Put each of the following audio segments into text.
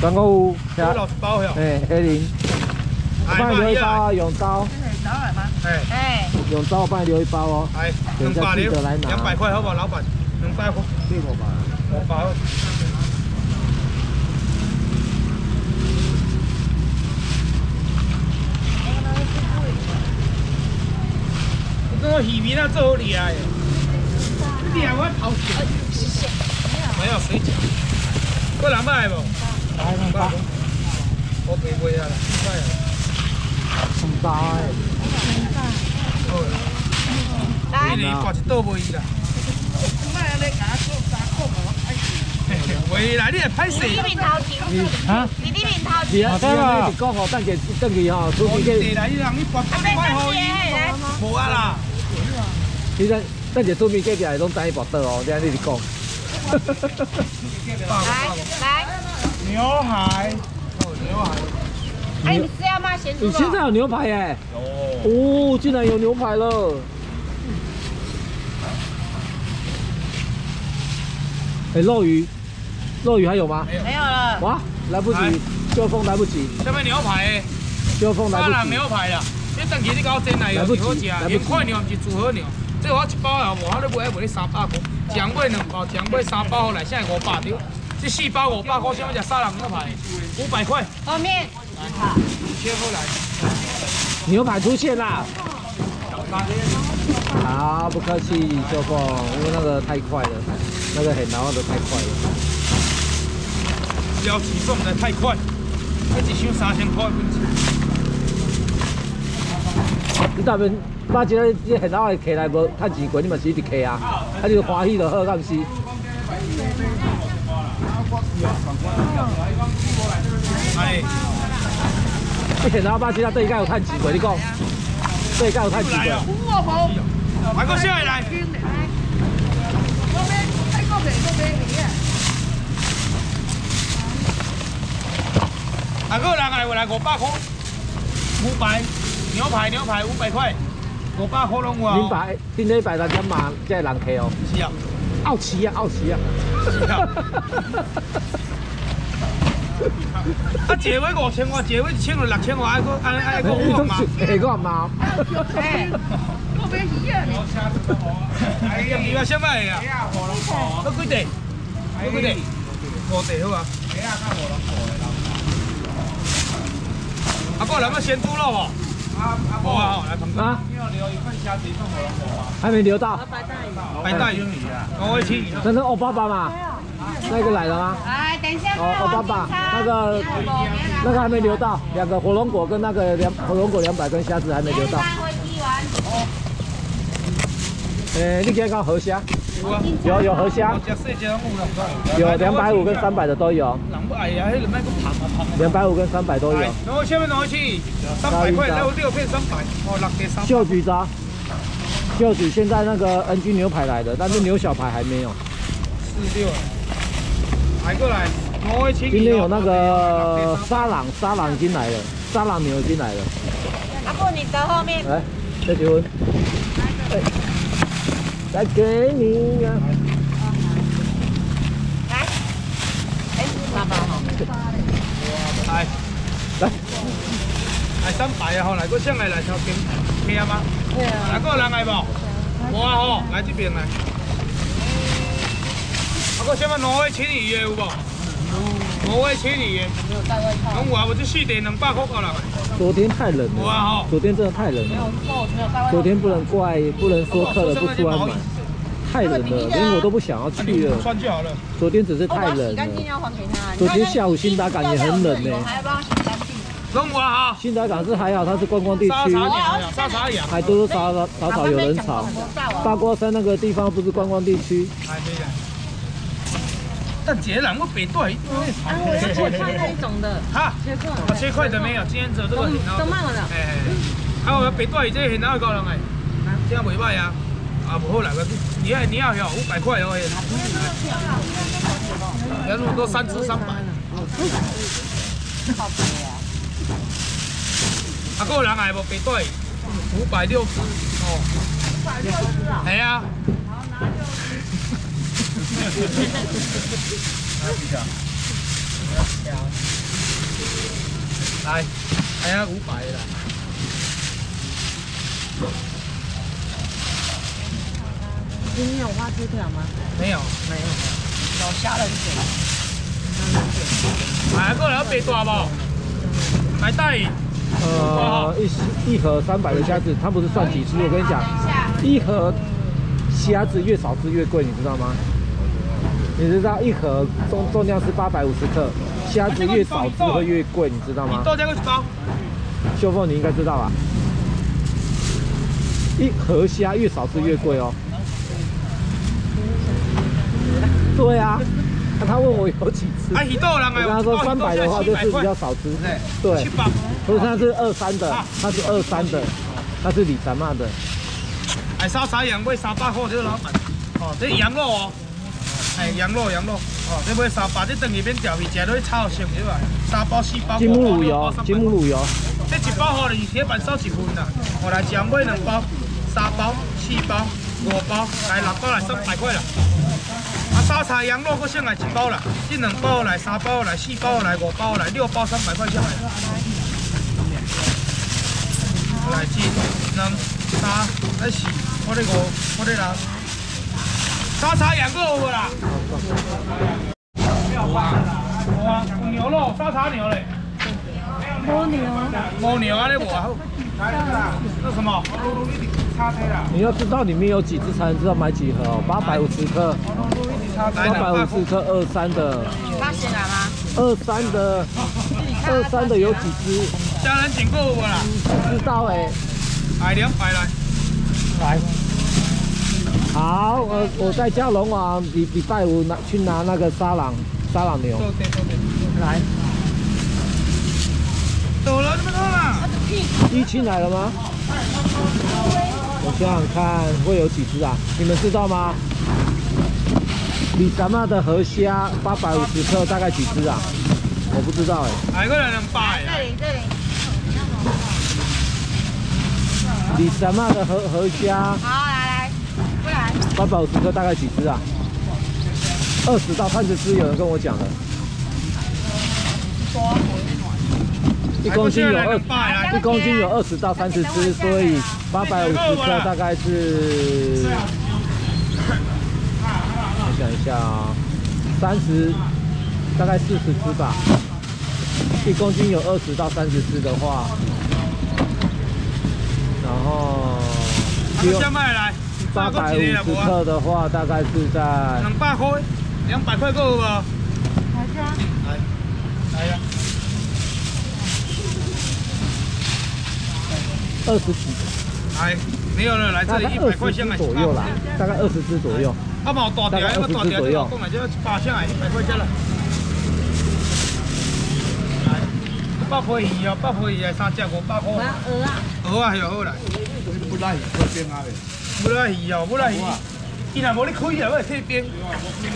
刚刚有，多老包哟。哎，黑林，帮你留一包啊，永刀。刀来吗？哎哎，永刀，我帮你留一包哦。哎，两百六，两百块好不好，老板？两百块，这个吧，五百。这个鱼面啊，做好厉害的。你还我跑钱？没有水饺。过来买不？来两百。我给过呀了，两百。很大哎。好。来。你挂一倒卖啦。卖你假做三块无？回来你也拍死。你面头前。啊？你你面头前。是啊，对啊。你讲哦，等下等下吼，出去去。来，让你挂三块好伊。无啊啦。其实，等下出面隔壁拢等伊博倒哦，这样你讲。来来。牛排。哦，牛排。哎，你是要卖？咸猪肉。你现在有牛排耶？哦。哦，竟然有牛排了。哎，肉鱼，肉鱼还有吗？没有，没有了。哇，来不及，秋风来不及。下面牛排。秋风来不及。沙朗牛排啦，你等期你搞真来有好食，原块牛不是煮好牛。这我一包啊，我还咧卖，卖你三百块，姜买两包，姜买三包来，现在五百条，这四包五百块，想要食沙朗牛排，五百块。后面。好，切过来。牛排出现啦！好，不客气，秋风，因为那个太快了，那个很难的太快了。要起重的太快，一箱三千块。你大边？把这个这现在客来无趁钱过，你嘛是一直客啊，啊就欢喜就好，敢是？哎，你现在把这个对家有趁钱贵，你讲？对家有趁钱贵？快个下来！啊，个人来回来五百块，五百牛排牛排五百块。五百块拢有。明白，顶礼拜咱只嘛即系人客哦。是啊，傲气 啊，傲气啊。是啊。啊，结尾五千块，结尾一千六六千块，还个还还个五嘛？下个嘛？哎，我买鱼啊！哎呀，鱼啊，什么呀？都几地？都几地？五地好啊。啊，哥，咱们先猪肉哦。啊啊，好啊，来捧啊。留一份虾子送火龙果啊。还没留到。白带鱼。白带鱼啊。我。真的欧巴巴嘛？那个来了吗？来，等一下。哦，欧巴爸，那个那个还没留到，两个火龙果跟那个两火龙果两百根虾子还没留到。哎，你今天搞河虾？有有河虾。有两百五跟三百的都有。两百五跟三百都有。然后下面拿去三百块，然后六片三百，哦，六片三。秀菊渣，秀菊现在那个 NG 牛排来的，但是牛小排还没有。四六。来过来，今天有那个沙朗，沙朗已经来了，沙朗牛已经来了。阿布，你在后面。来，再结婚。哎，再给你呀。来。来，来，来三百啊！吼，来个上来来头边，听吗？来个人来无？无啊吼，来这边来。啊，个什么挪威青鱼的有无？挪威青鱼的。拢有啊，我这四点两百块够了。昨天太冷了。昨天真的太冷了。昨天不能怪，不能说客人不出来买。太冷了，连我都不想要去了。穿就好了。昨天只是太冷了。昨天下午新达港也很冷呢。中午啊新达港是还好，它是观光地区。沙茶养。还多多少少少少有人潮。八卦山那个地方不是观光地区。但节人我北对。啊，我要切块那一种的。哈。切块。切块的没有，今天只有这个。都卖完了。哎哎。啊，我北对这很哪个人哎？这样袂歹啊。啊，不好来个，你要你要要五百块哦。人路都三只三百。啊，个人来无白对，五百六十哦。五百六十啊？系啊。好，拿就。来，还要五百啦。今天有花枝条吗？没有，没有，有虾仁卷。来，过来要白大不？来大一。呃，一一盒三百的虾子，它不是算几只？我跟你讲，一盒虾子越少只越贵，你知道吗？你知道一盒重重量是八百五十克，虾子越少只会越贵，你知道吗？多加个几包？秀凤你应该知道吧？一盒虾越少只越贵哦。对啊，那他问我有几只？啊，鱼豆人我跟他说三百的话就是比较少吃。对。不是，他是二三的，他是二三的，他是李三妈的。哎，沙茶羊买三百货，这个老板。哦，这羊肉哦。哎，羊肉羊肉。哦，你买三包，这等于免调皮，食落去炒行对吧？三包四包。金木卤油，金木卤油。这一包好你铁板烧一份啦。我来讲买两包、三包、四包、五包，来六包来三百块啦。啊，沙茶羊肉搁上来一包啦，这两包来三包来四包来五包来六包三百块下来。来一、两、三、四，我这五，我这六。沙茶羊肉有无啦？有啊，有啊，牛肉，沙茶牛嘞。蜗牛。蜗牛啊，你无啊？那什么？你要知道里面有几只才能知道买几盒哦，八百五十克，八百五十克二三的。发现了吗？二三的，二三的有几只？家人请过我啦。不知道哎。来两百来。来。好，我我在嘉龙啊礼礼拜五拿去拿那个沙朗沙朗牛。来。走了，这么多了。一清来了吗？我想想看会有几只啊？你们知道吗？李三妈的河虾八百五十克大概几只啊？我不知道哎。来个人两百。这里这里。李三妈的河河虾。八百五十克大概几只啊？二十到三十只，有人跟我讲了。一公斤有二，一公斤有二十到三十只，所以八百五十克大概是，我想一下啊，三十，大概四十只吧。一公斤有二十到三十只的话，然后，八百五十克的话，大概是在两百块，两百块够不？来，来呀。二十几，哎，没有了，来这里一百块钱左右啦，大概二十只左右。阿毛大条，要大条，要讲来就八千哎，一百块钱了。来，八块鱼哦，八块鱼哎，三只五百块。鹅啊，鹅啊，又好来。不拉鱼退冰啊呗。不拉鱼哦，不拉鱼。伊若无你开啊，要退边。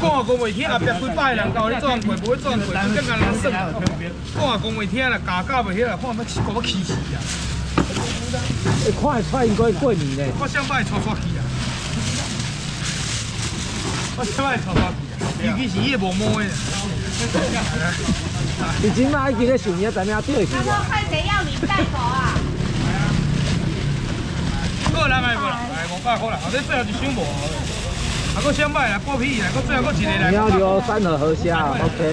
讲也讲袂听，后壁几百人到你转过，不会做过，更加难算。讲也讲袂听啦，教教袂起来，看要搞要气死啊！一块菜应该过年嘞。我想买炒炒去啊！我想买炒炒去，尤其是伊无毛的。已经买几个熊，你怎么样钓起？他说看谁要你带走啊？过来买无啦？来五百块啦，后头最后一箱无。啊，我想买啦，剥皮啦，我最后我一个来。你要留三盒河虾，OK。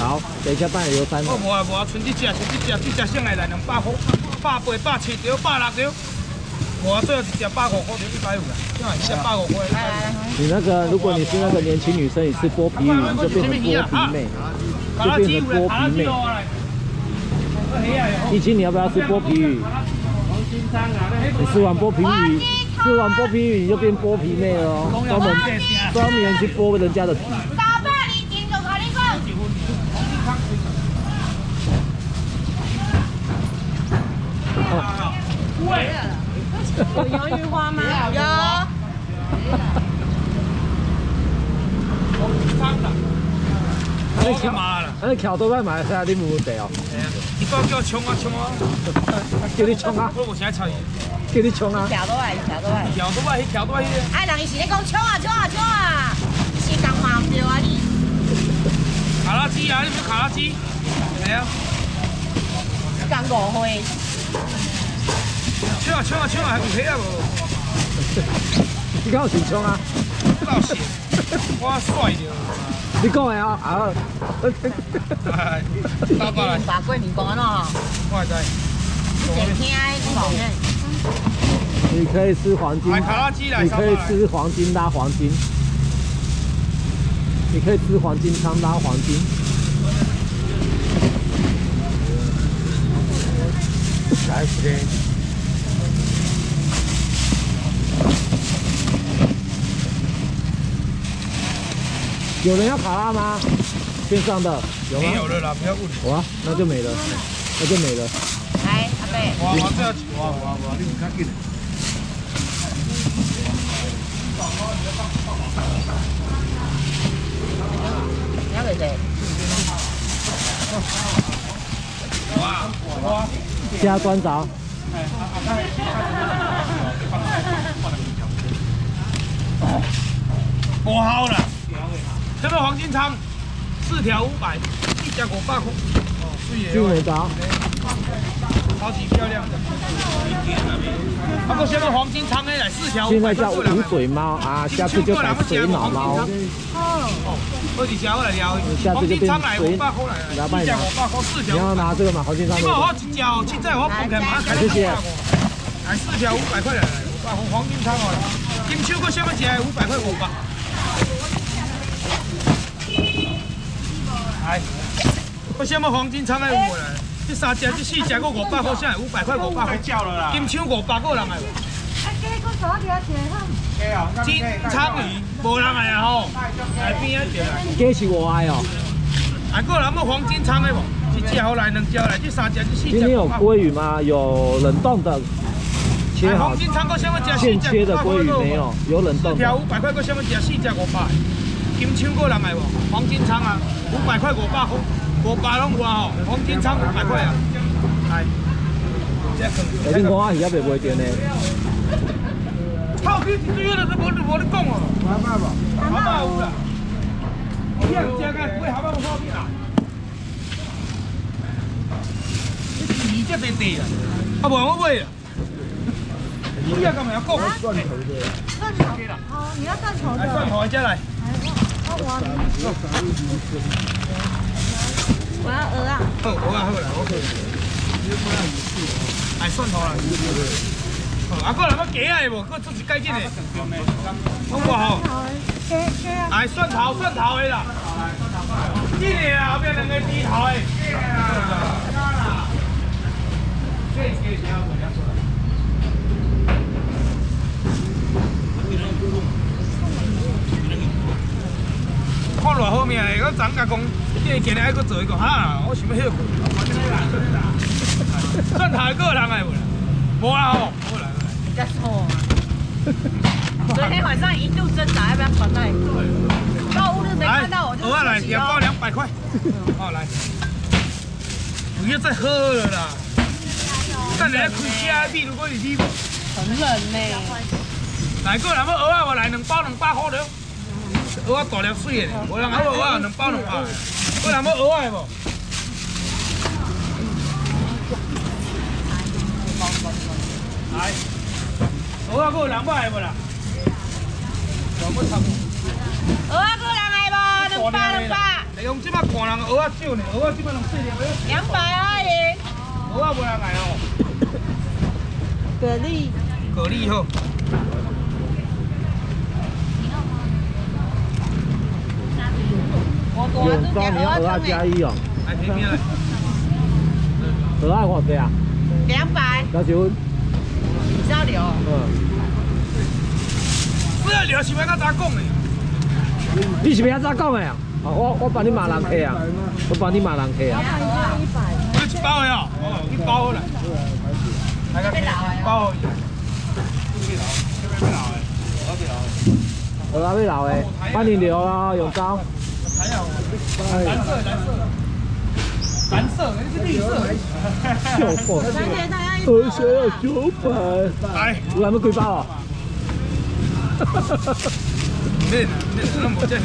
好，等一下帮你留三盒。我无啊无啊，存一只，存一只，一只上来来两百块。百八、百七条、百六条，我最后一只百五块，一百五了，一百五块。你那个，如果你是那个年轻女生，你吃剥皮鱼，你就变成剥皮妹，就变成剥皮妹。一青，你要不要吃剥皮鱼？你吃完剥皮鱼，吃完剥皮鱼你就变剥皮妹了哦，专门专门去剥人家的皮。有鱿鱼花吗？有。我干嘛了？那桥都在买下你冇地哦。你叫我冲啊冲啊！叫你冲啊！我无啥菜。叫你冲啊！桥倒来，桥倒来。桥倒来，桥倒来。哎，人伊是咧讲冲啊冲啊冲啊，是干嘛唔对啊你。卡拉鸡鸡啊，你不卡拉鸡？系啊。干五灰。抢啊冲啊冲啊，还唔起啊无？你敢有想冲啊？老实，我帅着。你讲的啊啊！大把来，把桂林公安哦，我知。你听你冇听。你可以吃黄金，你可以吃黄金拉黄金，你可以吃黄金汤拉黄金。来时有人要卡拉吗？边上的有吗？没有了啦，不要问。哇，那就没了，那就没了。来，阿伯。我我这要哇哇哇，你唔较紧。你要袂得。哇哇！加砖凿。不好了，这个黄金仓四条五百，一家五百块。哦，水的。超级漂亮的。啊，个什么黄金仓呢？来四条现在叫无嘴猫啊，下次就改水脑猫。哦，二几条来聊。下次就变水。五百块来，一家五百块四条。你要拿这个吗？黄金仓。你我一条，现在我不肯马上开。谢谢。来四条五百块来，五百黄金仓哦。金秋个什么价？五百块五百。来，我什么黄金仓来有来？这三只、这四只个五百块，现在五百块五百块。叫了啦。金枪五百个人来。啊，鸡个少条钱哈。金鲳鱼无人来啊吼，来边一条。鸡是我爱哦。还个人么黄金鲳的无？一只好来，两只来，这三只、这四只。今天有鲑鱼吗？有冷冻的。切好。黄金鲳个什么只？现切的鲑鱼没有，有冷冻。四条五百块个什么只？四只五百。金枪个人来无？黄金仓啊，五百块五百块。五百拢有啊吼，黄金仓五百块啊，哎，哎，恁讲啊鱼也袂卖掉呢。套皮一堆了，都无无你讲哦。蛤蟆无？蛤蟆有啦。你也唔食个，买蛤蟆有好？你鱼这地地啊，啊无我买啊。你也干嘛要讲？蒜头的。蒜头的。好，你要蒜头的。来蒜头一只来。我。要鹅啊！好，鹅啊好啦，我去。哎，蒜头啦。好，啊，过来要鸡啊无？过做一改进的。好不好？鸡鸡啊！哎，蒜头蒜头的啦。这里啊，后边两个猪头的。看偌好命的，我昨甲讲。今日还佫做一个哈，我想要迄个。蒜头个人来无啦？无啦吼，无啦。你错。昨天晚上一度挣扎，要不要传来？到屋里没看到我就。来，来，两包两百块。好来。不要再喝了啦。等下开虾米，如果你你很冷呢。来个人要蚵仔，我来两包两百块了。蚵仔大粒水的，无人要蚵仔两包两百。我两要蚵仔无？来，蚵仔够两百无啦？两百差不多。蚵仔够两百无？两百两百。用即摆看人蚵仔少呢，蚵仔即摆两四两。两百而已。蚵仔无人来哦。蛤蜊。蛤蜊好。永高，你要鹅啊加一哦。来平面来。鹅啊多少啊？两百。要求。交流。嗯。不要聊，是要甲咋讲的？你是要咋讲的啊？我我帮你骂人客啊！我帮你骂人客啊！一百。我一包的哦，一包来。来个一包。鹅啊，要老的，帮你留啊，永高。还有蓝色，蓝色，蓝色，那是绿色。笑话。同学，要九百。来，我还没开包。哈哈哈！哈哈！那那么贱你。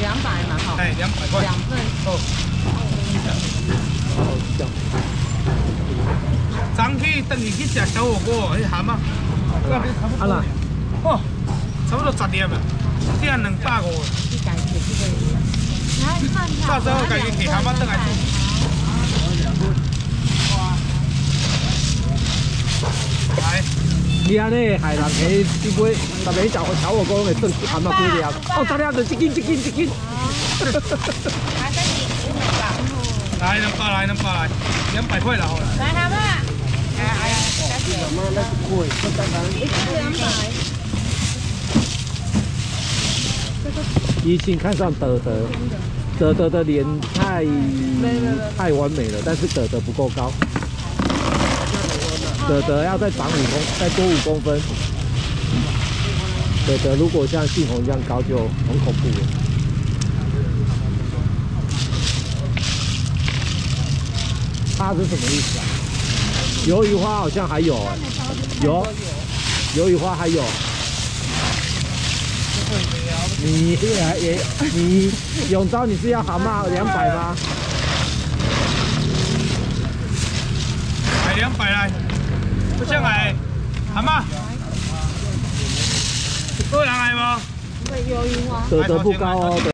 两百，两百嘛哈，哎，两百块，两份，哦，这里。你去食小火锅，迄蛤蟆，啊啦，哦，差不多十粒啊，一点两百五。到时候家己摕蛤蟆倒来煮。来，你安尼害人去去买，逐个食小火锅会算含到几粒？哦，十粒就一斤一斤一斤。来来两包来，两百块了好一个两百。怡情看上德德，德德的脸太太完美了，但是德德不够高，德德要再长五公，再多五公分。德德如果像信宏一样高，就很恐怖了。他是什么意思啊？鱿鱼花好像还有哎、有，鱿鱼花还有。你也也你永昭你是要蛤蟆两百吗？买两百来，不像来，蛤蟆，有人来吗？德德不高哦。